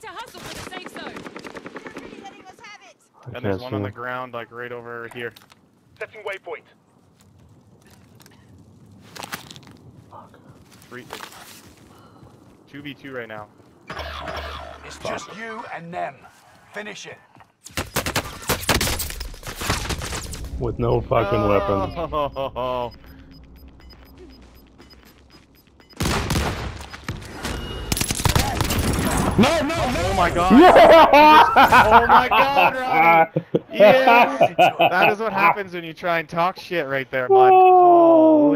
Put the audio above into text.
need to hustle for the safe zone. They're really letting us have it. I And there's one on the ground, like right over here. Setting waypoint. Three. Two v two right now. It's just you and them. Finish it. With no fucking weapon. Oh, No, no, no! oh my god! oh my god, Ronnie! Yes! That is what happens when you try and talk shit right there, bud. Holy.